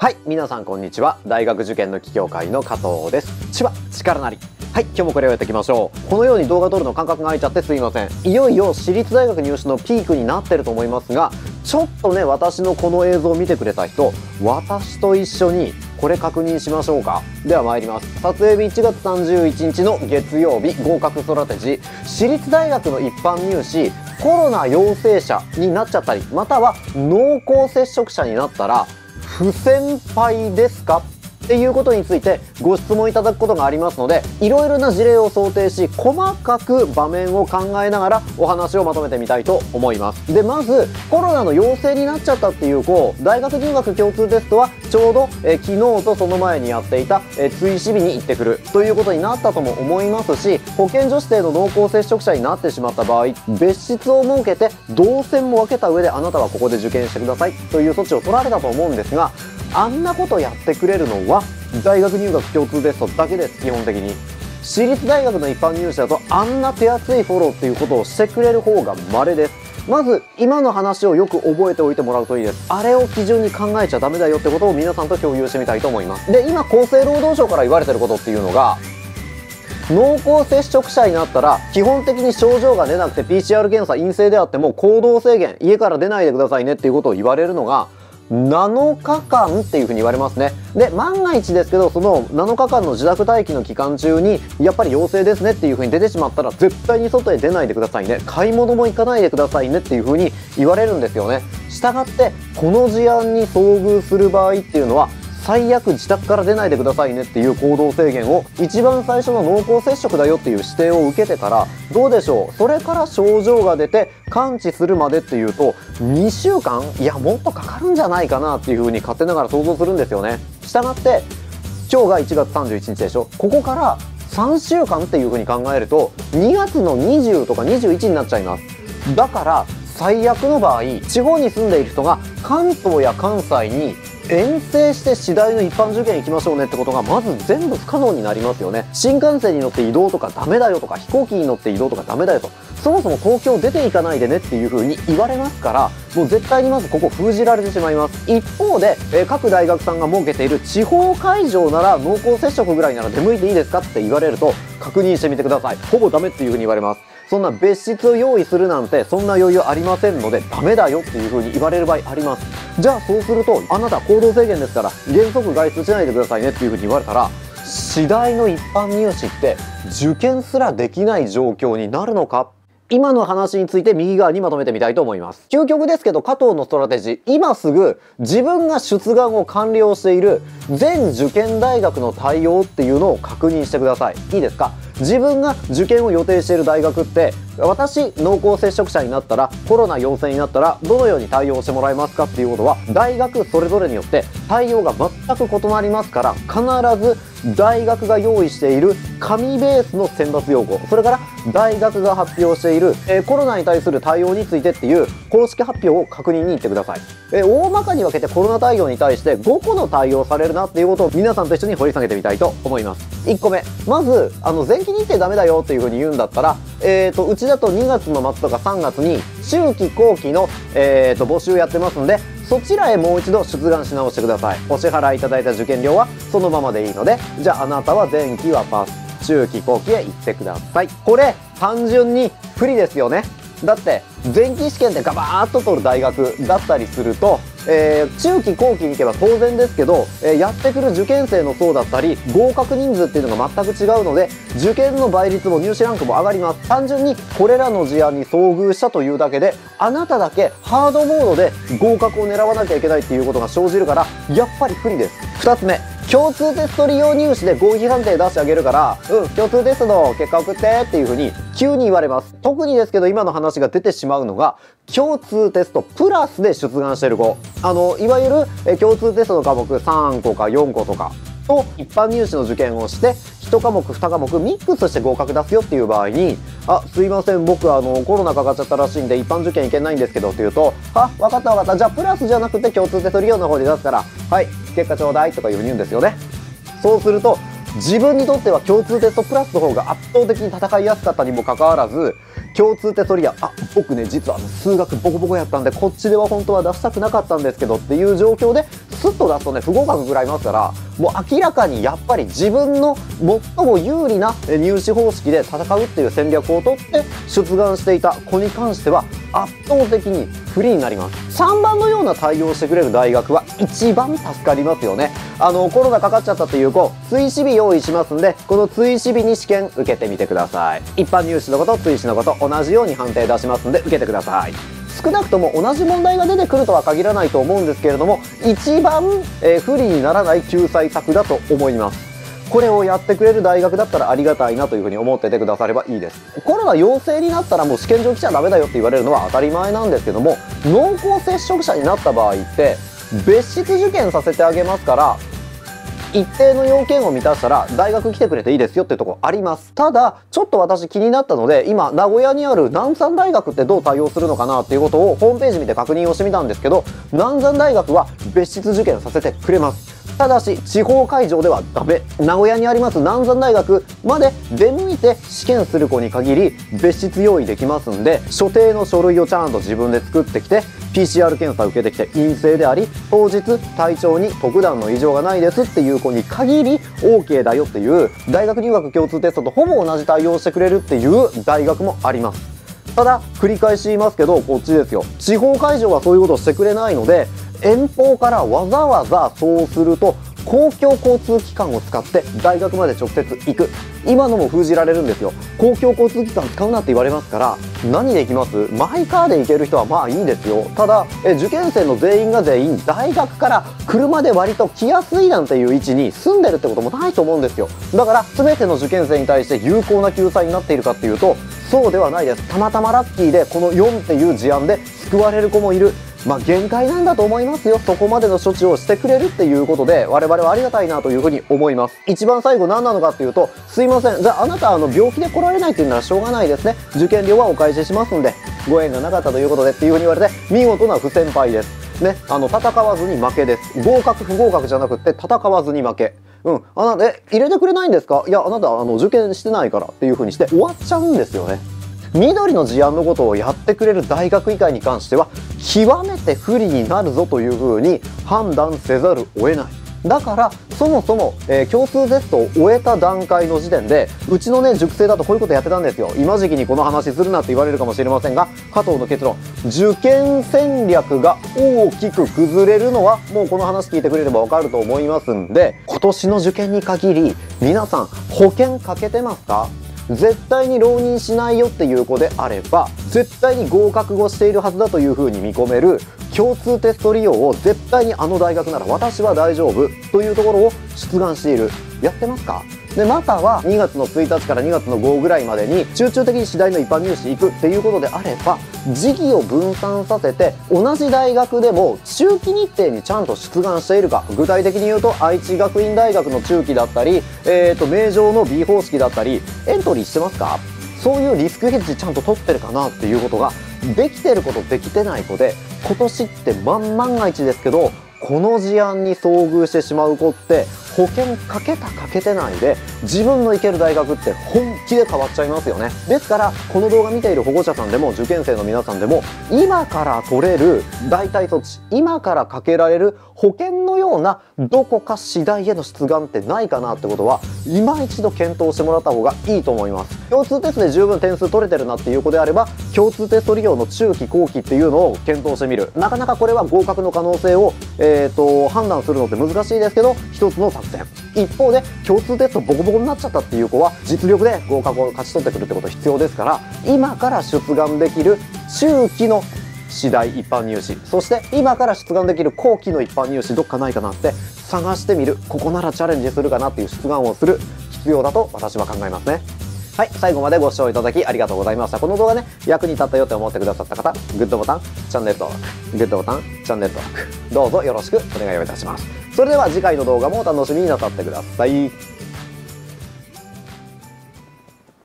はい皆さんこんにちは。大学受験の企業会の加藤です。千葉力なり。はい今日もこれをやっていきましょう。このように動画撮るの感覚が空いちゃってすいません。いよいよ私立大学入試のピークになってると思いますがちょっとね私のこの映像を見てくれた人私と一緒にこれ確認しましょうか。では参ります。撮影日1月31日の月曜日合格ストラテジー。私立大学の一般入試コロナ陽性者になっちゃったりまたは濃厚接触者になったら不先輩ですか？っていうことについてご質問いただくことがありますのでいろいろな事例を想定し細かく場面を考えながらお話をまとめてみたいと思います。でまずコロナの陽性になっちゃったっていう子大学入学共通テストはちょうどえ昨日とその前にやっていたえ追試日に行ってくるということになったとも思いますし保健所指定の濃厚接触者になってしまった場合別室を設けて動線も分けた上であなたはここで受験してくださいという措置を取られたと思うんですがあんなことやってくれるのは大学入学共通テストだけです基本的に。私立大学の一般入試だとあんな手厚いフォローっていうことをしてくれる方が稀です。まず今の話をよく覚えておいてもらうといいです。あれを基準に考えちゃダメだよってことを皆さんと共有してみたいと思います。で今厚生労働省から言われてることっていうのが濃厚接触者になったら基本的に症状が出なくて PCR 検査陰性であっても行動制限家から出ないでくださいねっていうことを言われるのが7日間っていうふうに言われますね。で万が一ですけどその7日間の自宅待機の期間中にやっぱり陽性ですねっていうふうに出てしまったら絶対に外へ出ないでくださいね。買い物も行かないでくださいねっていうふうに言われるんですよね。したがってこの事案に遭遇する場合っていうのは最悪自宅から出ないでくださいねっていう行動制限を一番最初の濃厚接触だよっていう指定を受けてからどうでしょう？それから症状が出て完治するまでっていうと2週間いやもっとかかるんじゃないかなっていうふうに勝手ながら想像するんですよね。したがって今日が1月31日でしょ？ここから3週間っていうふうに考えると2月の20とか21になっちゃいます。だから最悪の場合地方に住んでいる人が関東や関西に遠征して次第の一般受験行きましょうねってことがまず全部不可能になりますよね。新幹線に乗って移動とかダメだよとか飛行機に乗って移動とかダメだよと。そもそも東京出ていかないでねっていう風に言われますからもう絶対にまずここ封じられてしまいます。一方で、え、各大学さんが設けている地方会場なら濃厚接触ぐらいなら出向いていいですかって言われると確認してみてください。ほぼダメっていう風に言われます。そんな別室を用意するなんてそんな余裕ありませんのでダメだよっていう風に言われる場合あります。じゃあそうするとあなた行動制限ですから原則外出しないでくださいねっていうふうに言われたら次第の一般入試って受験すらできない状況になるのか今の話について右側にまとめてみたいと思います。究極ですけど加藤のストラテジー今すぐ自分が出願を完了している全受験大学の対応っていうのを確認してください。いいですか？自分が受験を予定している大学って私濃厚接触者になったらコロナ陽性になったらどのように対応してもらえますかっていうことは大学それぞれによって対応が全く異なりますから必ず大学が用意している紙ベースの選抜要項それから大学が発表している、えー、コロナに対する対応についてっていう公式発表を確認に行ってください、えー、大まかに分けてコロナ対応に対して5個の対応されるなっていうことを皆さんと一緒に掘り下げてみたいと思います。1個目。まずあの前期日程ダメだよっていうふうに言うんだったら、えーと、うちだと2月の末とか3月に中期後期の、えーと募集やってますんでそちらへもう一度出願し直してください。お支払いいただいた受験料はそのままでいいのでじゃああなたは前期はパス中期後期へ行ってください。これ単純に不利ですよね。だって前期試験でガバーッと取る大学だったりするとえー、中期後期に行けば当然ですけど、えー、やってくる受験生の層だったり合格人数っていうのが全く違うので受験の倍率も入試ランクも上がります。単純にこれらの事案に遭遇したというだけであなただけハードモードで合格を狙わなきゃいけないっていうことが生じるからやっぱり不利です。2つ目共通テスト利用入試で合否判定出してあげるからうん共通テストの結果送ってっていう風に急に言われます。特にですけど今の話が出てしまうのが共通テストプラスで出願してる子。あのいわゆる共通テストの科目3個か4個とかと一般入試の受験をして1科目2科目ミックスして合格出すよっていう場合に「あすいません僕あのコロナかかっちゃったらしいんで一般受験いけないんですけど」って言うと「あ分かった分かった。じゃあプラスじゃなくて共通テスト利用の方で出すからはい結果ちょうだい」とか言うんですよね。そうすると自分にとっては共通テストプラスの方が圧倒的に戦いやすかったにもかかわらず共通テストリアあ僕ね実は数学ボコボコやったんでこっちでは本当は出したくなかったんですけどっていう状況でスッと出すとね不合格食らいますからもう明らかにやっぱり自分の最も有利な入試方式で戦うっていう戦略をとって出願していた子に関しては圧倒的に不利になります。3番のような対応してくれる大学は一番助かりますよね。あのコロナかかっちゃったっていう子追試日用意しますんでこの追試日に試験受けてみてください。一般入試のこと追試のこと同じように判定出しますんで受けてください。少なくとも同じ問題が出てくるとは限らないと思うんですけれども一番、えー、不利にならない救済策だと思います。これをやってくれる大学だったらありがたいなというふうに思っててくださればいいです。コロナ陽性になったらもう試験場来ちゃダメだよって言われるのは当たり前なんですけども濃厚接触者になった場合って別室受験させてあげますから一定の要件を満たしたら大学来てくれていいですよっていうとこあります。ただちょっと私気になったので今名古屋にある南山大学ってどう対応するのかなっていうことをホームページ見て確認をしてみたんですけど南山大学は別室受験させてくれます。ただし地方会場ではダメ。名古屋にあります南山大学まで出向いて試験する子に限り別室用意できますんで所定の書類をちゃんと自分で作ってきて PCR 検査受けてきて陰性であり当日体調に特段の異常がないですっていう子に限り OK だよっていう大学入学共通テストとほぼ同じ対応してくれるっていう大学もあります。ただ繰り返し言いますけどこっちですよ。地方会場はそういうことをしてくれないので遠方からわざわざそうすると公共交通機関を使って大学まで直接行く。今のも封じられるんですよ。公共交通機関使うなって言われますから何で行きます？マイカーで行ける人はまあいいんですよ。ただえ受験生の全員が全員大学から車で割と来やすいなんていう位置に住んでるってこともないと思うんですよ。だから全ての受験生に対して有効な救済になっているかっていうとそうではないです。たまたまラッキーでこの4っていう事案で救われる子もいる。まあ、限界なんだと思いますよ。そこまでの処置をしてくれるっていうことで我々はありがたいなというふうに思います。一番最後何なのかっていうとすいません。じゃああなたあの病気で来られないっていうならしょうがないですね。受験料はお返ししますんでご縁がなかったということでっていうふうに言われて見事な不先輩です。ねあの戦わずに負けです。合格不合格じゃなくて戦わずに負け。うん。あなたえ入れてくれないんですか？いやあなたあの受験してないからっていうふうにして終わっちゃうんですよね。緑の事案のことをやってくれる大学以外に関しては極めて不利になるぞというふうに判断せざるを得ない。だからそもそも、えー、共通テストを終えた段階の時点でうちのね塾生だとこういうことやってたんですよ今時期にこの話するなって言われるかもしれませんが加藤の結論受験戦略が大きく崩れるのはもうこの話聞いてくれればわかると思いますんで今年の受験に限り皆さん保険かけてますか？絶対に浪人しないよっていう子であれば絶対に合格をしているはずだというふうに見込める共通テスト利用を絶対にあの大学なら私は大丈夫というところを出願している。やってますか？でまたは2月の1日から2月の5ぐらいまでに集中的に次第の一般入試行くっていうことであれば時期を分散させて同じ大学でも中期日程にちゃんと出願しているか具体的に言うと愛知学院大学の中期だったり、えー、と名城の B 方式だったりエントリーしてますか？そういうリスクヘッジちゃんと取ってるかなっていうことができてることできてない子で今年って万万が一ですけどこの事案に遭遇してしまう子って保険かけたかけてないで自分の行ける大学って本気で変わっちゃいますよね。ですからこの動画見ている保護者さんでも受験生の皆さんでも今から取れる代替措置今からかけられる保険のようなどこか次第への出願ってないかなってことは今一度検討してもらった方がいいと思います。共通テストで十分点数取れてるなっていう子であれば共通テスト利用の中期後期っていうのを検討してみる。なかなかこれは合格の可能性を、えーと、判断するのって難しいですけど一つの作戦。一方で共通テストボコボコになっちゃったっていう子は実力で合格を勝ち取ってくるってこと必要ですから今から出願できる中期の次第一般入試。そして今から出願できる後期の一般入試どっかないかなって探してみるここならチャレンジするかなっていう出願をする必要だと私は考えますね。はい最後までご視聴いただきありがとうございました。この動画ね役に立ったよって思ってくださった方グッドボタンチャンネル登録グッドボタンチャンネル登録どうぞよろしくお願いをいたします。それでは次回の動画もお楽しみになさってください。